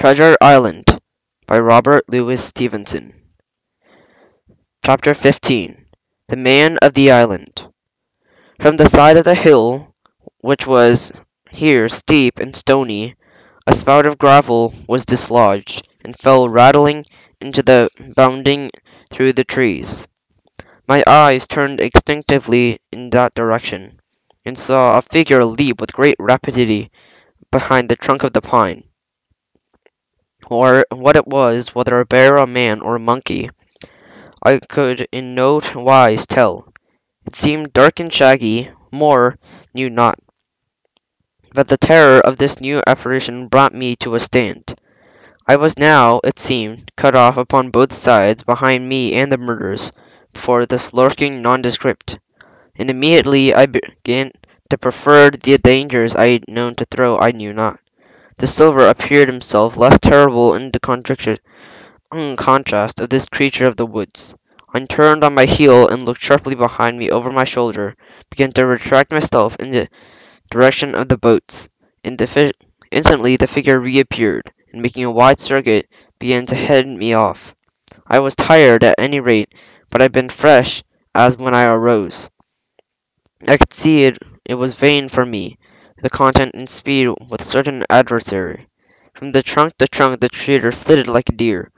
Treasure Island by Robert Louis Stevenson. Chapter 15 The Man of the Island. From the side of the hill, which was here steep and stony, a spout of gravel was dislodged, and fell rattling into the bounding through the trees. My eyes turned instinctively in that direction, and saw a figure leap with great rapidity behind the trunk of the pine or what it was, whether a bear, a man, or a monkey, I could in no wise tell. It seemed dark and shaggy, more knew not. But the terror of this new apparition brought me to a stand. I was now, it seemed, cut off upon both sides behind me and the murderers, before this lurking nondescript, and immediately I began to prefer the dangers I had known to throw I knew not. The silver appeared himself less terrible in the contrast of this creature of the woods. I turned on my heel and looked sharply behind me over my shoulder, began to retract myself in the direction of the boats, and the instantly the figure reappeared, and making a wide circuit, began to head me off. I was tired at any rate, but I'd been fresh as when I arose. I could see it, it was vain for me the content and speed with certain adversary. From the trunk to trunk the traitor flitted like a deer,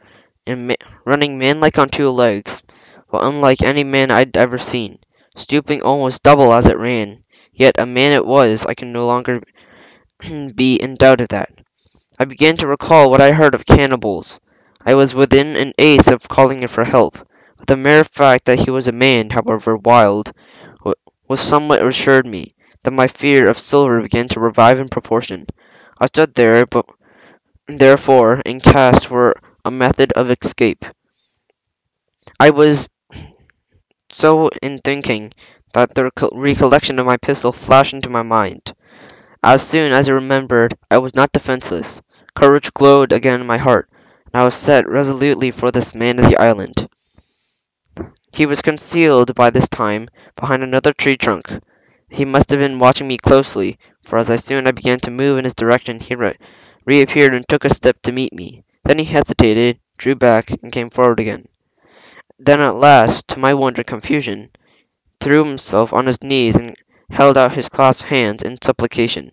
and ma running manlike on two legs, but unlike any man I'd ever seen, stooping almost double as it ran. Yet a man it was, I can no longer be in doubt of that. I began to recall what I heard of cannibals. I was within an ace of calling it for help, but the mere fact that he was a man, however wild, was somewhat assured me that my fear of silver began to revive in proportion. I stood there, but therefore, and cast for a method of escape. I was so in thinking that the recollection of my pistol flashed into my mind. As soon as I remembered I was not defenceless, courage glowed again in my heart, and I was set resolutely for this man of the island. He was concealed by this time behind another tree trunk. He must have been watching me closely, for as I soon I began to move in his direction he re reappeared and took a step to meet me. Then he hesitated, drew back, and came forward again. Then at last, to my wonder and confusion, threw himself on his knees and held out his clasped hands in supplication.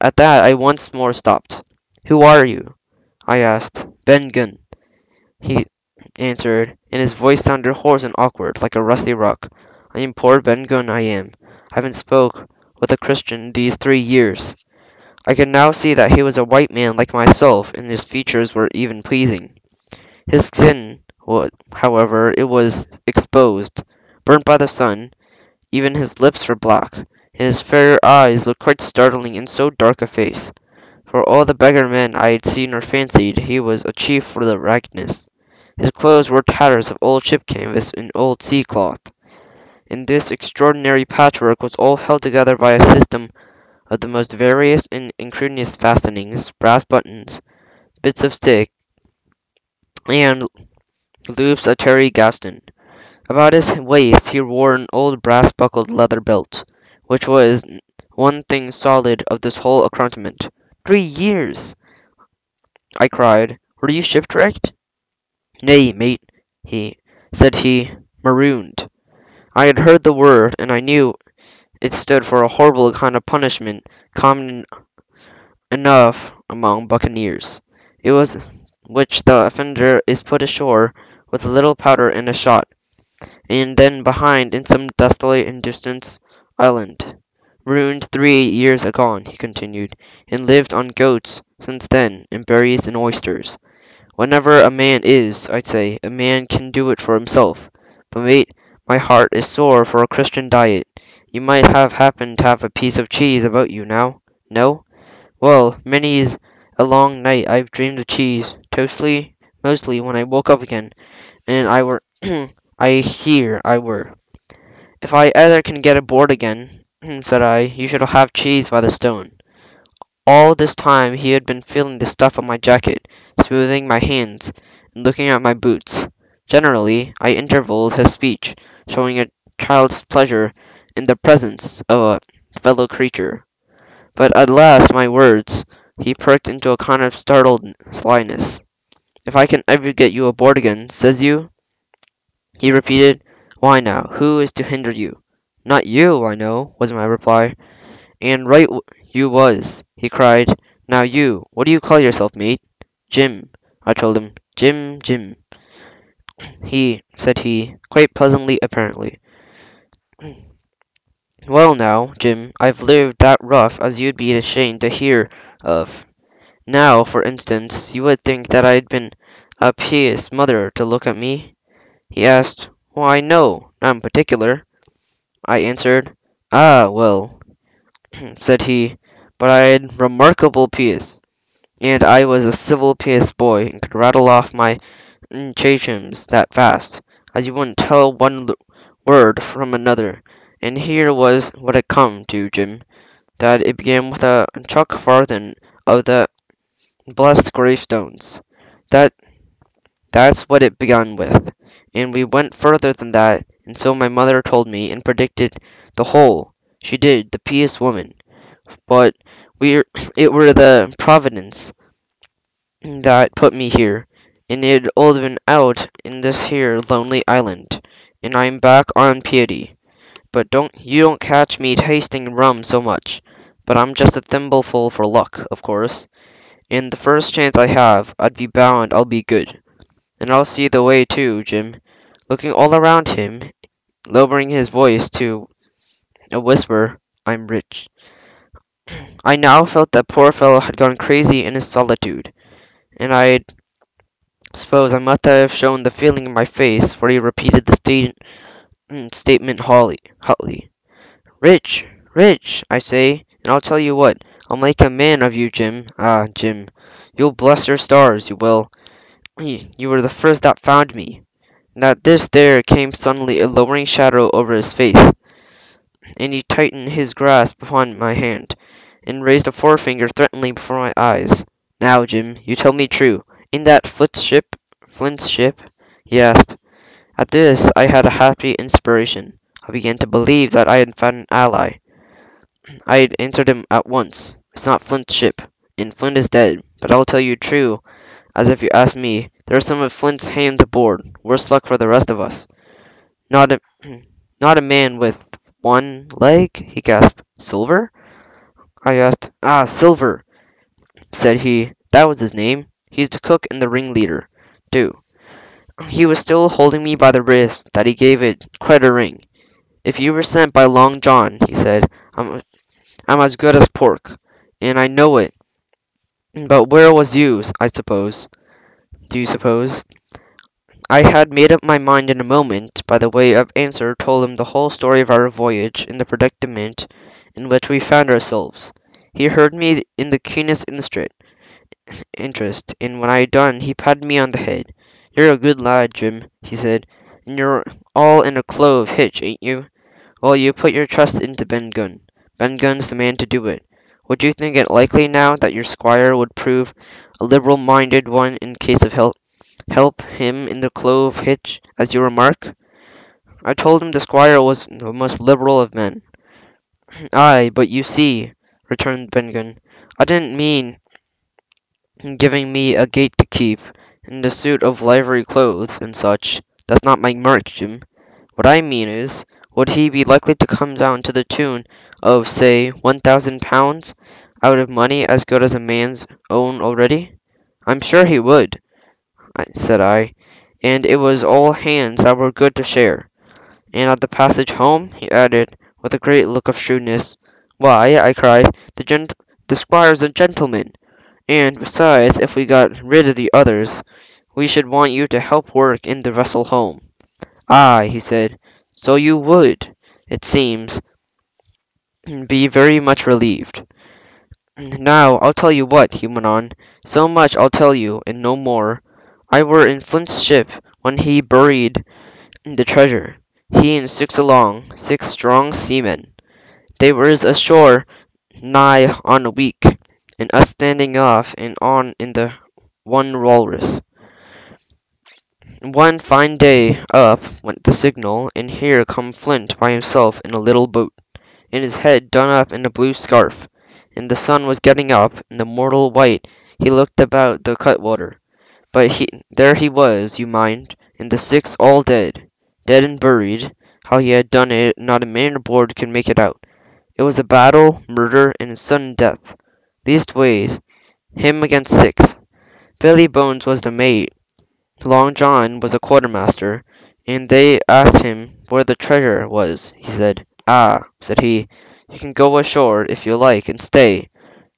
At that I once more stopped. "Who are you?" I asked. "Ben Gunn," he answered, and his voice sounded hoarse and awkward, like a rusty rock. "I am poor Ben Gunn, I am haven't spoke with a Christian these three years. I could now see that he was a white man like myself, and his features were even pleasing. His skin, however, it was exposed, burnt by the sun, even his lips were black, and his fair eyes looked quite startling in so dark a face. For all the beggar men I had seen or fancied, he was a chief for the raggedness. His clothes were tatters of old ship canvas and old sea cloth and this extraordinary patchwork was all held together by a system of the most various and ingenious fastenings, brass buttons, bits of stick, and loops of tarry gaskin. About his waist he wore an old brass-buckled leather belt, which was one thing solid of this whole accoutrement. Three years! I cried. Were you shipwrecked? Nay, mate, he said he, marooned. I had heard the word, and I knew it stood for a horrible kind of punishment common enough among buccaneers. It was which the offender is put ashore with a little powder and a shot, and then behind in some desolate and distant island. Ruined three years agone, he continued, and lived on goats since then, and berries and oysters. Whenever a man is, I'd say, a man can do it for himself. But mate, my heart is sore for a Christian diet. You might have happened to have a piece of cheese about you now? No? Well, many's a long night I've dreamed of cheese, toastly, mostly when I woke up again, and I were, I hear I were. If I ever can get aboard again, said I, you shall have cheese by the stone. All this time he had been feeling the stuff on my jacket, smoothing my hands, and looking at my boots. Generally, I intervalled his speech, showing a child's pleasure in the presence of a fellow creature. But at last my words He perked into a kind of startled slyness. If I can ever get you aboard again, says you? He repeated. Why now, who is to hinder you? Not you, I know, was my reply. And right you was, he cried. Now you, what do you call yourself, mate? Jim, I told him. Jim, Jim. He, said he, quite pleasantly apparently. Well now, Jim, I've lived that rough as you'd be ashamed to hear of. Now, for instance, you would think that I'd been a pious mother to look at me? He asked. Why, no, not in particular. I answered. Ah, well, said he, but I'd remarkable pious, and I was a civil pious boy, and could rattle off my catechism that fast, as you wouldn't tell one word from another. And here was what it come to, Jim, that it began with a chuck farthing of the blessed gravestones. That that's what it began with, and we went further than that, and so my mother told me and predicted the whole. She did, the pious woman. But we it were the Providence that put me here, and it'd all been out in this here lonely island, and I'm back on piety. But don't you don't catch me tasting rum so much. But I'm just a thimbleful for luck, of course. And the first chance I have, I'd be bound I'll be good. And I'll see the way too, Jim. Looking all around him, lowering his voice to a whisper, I'm rich. I now felt that poor fellow had gone crazy in his solitude, and I suppose I must have shown the feeling in my face, for he repeated the state, statement hotly. hotly. Rich, rich, I say, and I'll tell you what, I'll make a man of you, Jim. Ah, Jim, you'll bless your stars, you will. You were the first that found me. And at this there came suddenly a lowering shadow over his face, and he tightened his grasp upon my hand, and raised a forefinger threateningly before my eyes. Now, Jim, you tell me true. In that Flint's ship, Flint's ship? he asked. At this I had a happy inspiration. I began to believe that I had found an ally. I had answered him at once. It's not Flint's ship, and Flint is dead. But I'll tell you true, as if you asked me. There are some of Flint's hands aboard. Worse luck for the rest of us. Not a, not a man with one leg? he gasped. Silver? I asked. Ah, Silver, said he. That was his name. He's the cook and the ringleader, too. He was still holding me by the wrist that he gave it quite a ring. If you were sent by Long John, he said, I'm, I'm as good as pork, and I know it. But where was you, I suppose? Do you suppose? I had made up my mind in a moment, by the way of answer told him the whole story of our voyage and the predicament in which we found ourselves. He heard me in the keenest interest, and when I had done, he patted me on the head. You're a good lad, Jim, he said, and you're all in a clove hitch, ain't you? Well, you put your trust into Ben Gunn. Ben Gunn's the man to do it. Would you think it likely now that your squire would prove a liberal-minded one in case of help help him in the clove hitch, as you remark? I told him the squire was the most liberal of men. Ay, but you see, returned Ben Gunn, I didn't mean giving me a gate to keep, and a suit of livery clothes, and such. That's not my mark, Jim. What I mean is, would he be likely to come down to the tune of, say, one thousand pounds, out of money as good as a man's own already? I'm sure he would, said I, and it was all hands that were good to share. And at the passage home, he added, with a great look of shrewdness, Why, I cried, the, gent- the squire's a gentleman, and, besides, if we got rid of the others, we should want you to help work in the vessel home. Ah, he said, so you would, it seems, be very much relieved. Now, I'll tell you what, he went on. So much I'll tell you, and no more. I were in Flint's ship when he buried the treasure. He and six along, six strong seamen. They was ashore nigh on a week, and us standing off and on in the one walrus. One fine day up went the signal, and here come Flint by himself in a little boat, and his head done up in a blue scarf, and the sun was getting up, in the mortal white he looked about the cutwater. But he, there he was, you mind, and the six all dead. Dead and buried. How he had done it, not a man aboard could make it out. It was a battle, murder, and sudden death. Leastways, him against six. Billy Bones was the mate. Long John was the quartermaster, and they asked him where the treasure was. He said, Ah, said he, you can go ashore if you like and stay.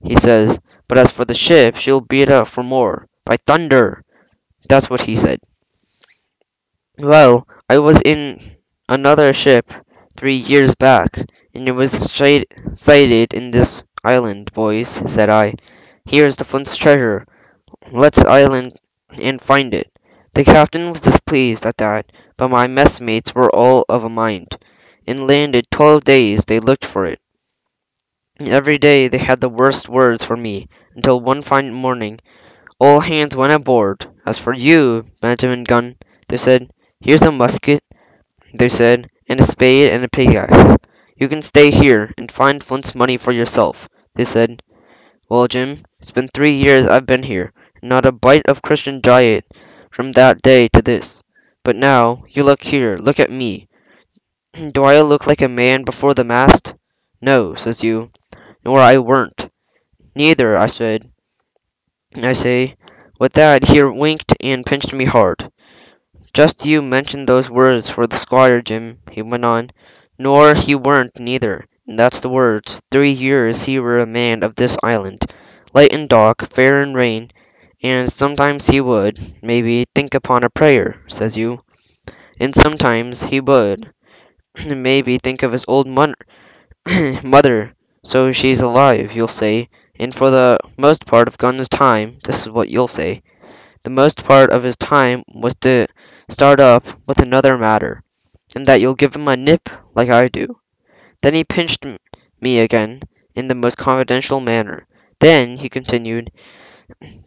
He says, but as for the ship, she'll beat up for more. By thunder! That's what he said. Well, I was in another ship three years back, and it was sighted in this island, boys, said I. Here's the Flint's treasure. Let's island and find it. The captain was displeased at that, but my messmates were all of a mind. and landed twelve days they looked for it. Every day they had the worst words for me, until one fine morning all hands went aboard. As for you, Benjamin Gunn, they said, here's a musket, they said, and a spade and a pickaxe. You can stay here and find Flint's money for yourself, they said. Well, Jim, it's been three years I've been here, not a bite of Christian diet from that day to this. But now, you look here, look at me. Do I look like a man before the mast? No, says you, nor I weren't. Neither, I said. I say. With that, he winked and pinched me hard. Just you mentioned those words for the squire, Jim, he went on. Nor he weren't neither, that's the words. Three years he were a man of this island, light and dark, fair and rain, and sometimes he would, maybe, think upon a prayer, says you. And sometimes he would, maybe, think of his old mother, so she's alive, you'll say, and for the most part of Gunn's time, this is what you'll say, the most part of his time was to start up with another matter, and that you'll give him a nip like I do. Then he pinched me again, in the most confidential manner. Then, he continued,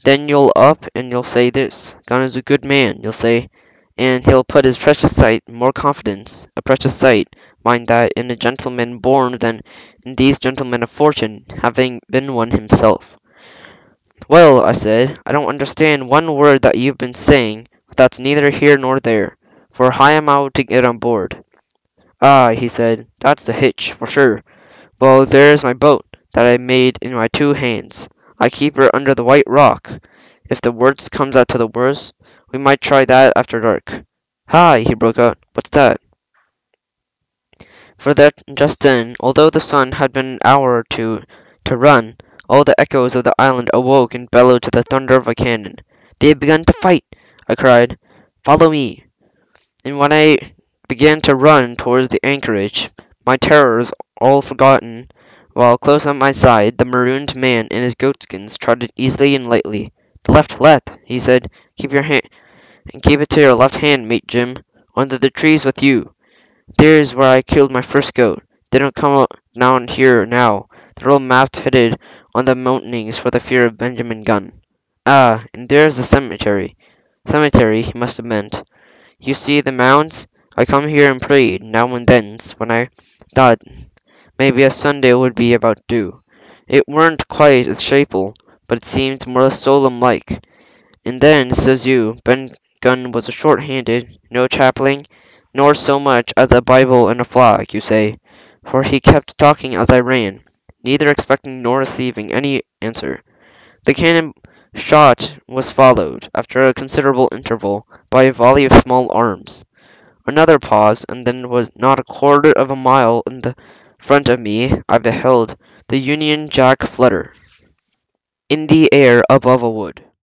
then you'll up and you'll say this, Gunn is a good man, you'll say, and he'll put his precious sight more confidence, a precious sight, mind that, in a gentleman born than in these gentlemen of fortune, having been one himself. Well, I said, I don't understand one word that you've been saying, but that's neither here nor there, for how am I to get on board? Ah, he said, that's the hitch, for sure. Well, there's my boat, that I made in my two hands. I keep her under the white rock. If the worst comes out to the worst, we might try that after dark. Hi! he broke out. What's that? For that just then, although the sun had been an hour or two to run, all the echoes of the island awoke and bellowed to the thunder of a cannon. They have begun to fight! I cried. Follow me! And when I began to run towards the anchorage, my terrors all forgotten, while close at my side the marooned man in his goatskins trotted easily and lightly. "The left, left," he said. "Keep your hand, and keep it to your left hand, mate Jim. Under the trees with you. There's where I killed my first goat. They don't come down here now. They're all mast-headed on the mountainings for the fear of Benjamin Gunn. Ah, and there's the cemetery. Cemetery, he must have meant. You see the mounds? I come here and prayed, now and then, when I thought Maybe a Sunday would be about due. It weren't quite a chapel, but it seemed more solemn-like. And then, says you, Ben Gunn was short-handed, no chapelling, nor so much as a Bible and a flag, you say, for he kept talking as I ran, neither expecting nor receiving any answer. The cannon shot was followed, after a considerable interval, by a volley of small arms. Another pause, and then was not a quarter of a mile in the front of me I beheld the Union Jack flutter in the air above a wood.